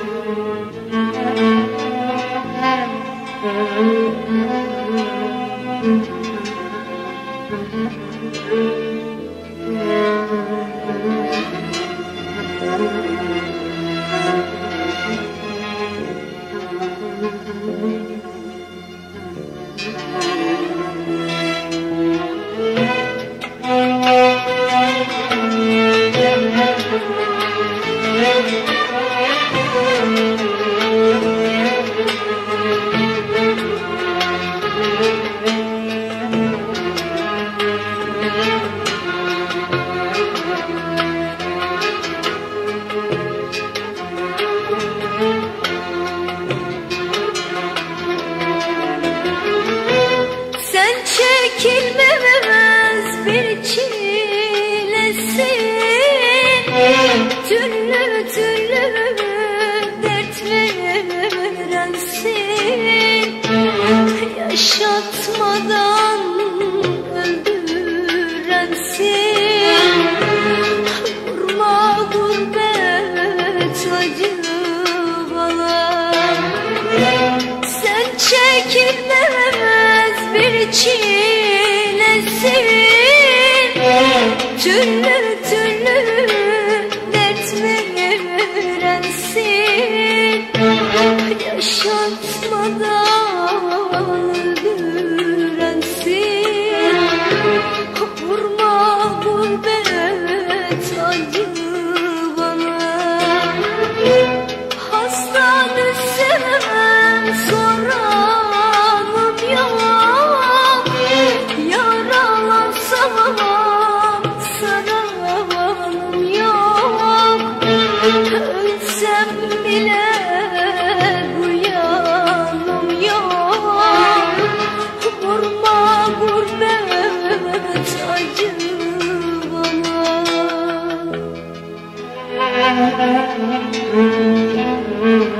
noite. Yaşatmadan öldürensin Vurma gurbet acı bana. Sen çekilmez bir çilesin Türlü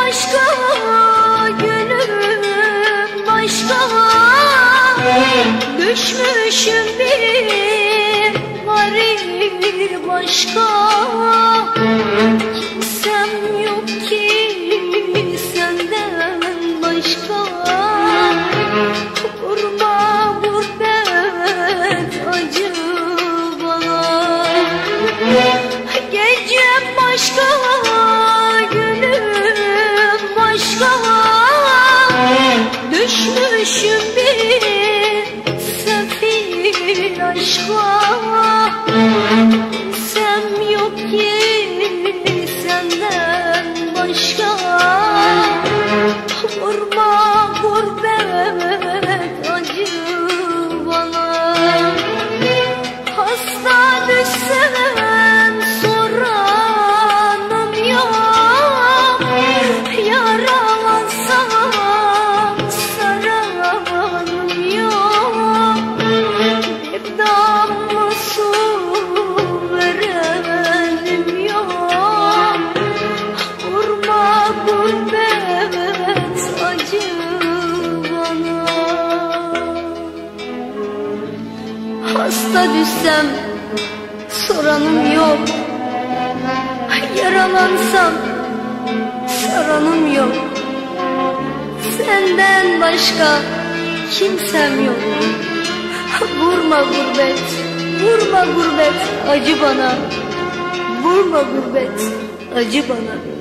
başka, günüm başka. Düşmüşüm bir garip başka Düşmüşüm bir sefil aşka Hasta düşsem soranım yok. Yaralansam saranım yok. Senden başka kimsem yok. Vurma gurbet, vurma gurbet acı bana. Vurma gurbet acı bana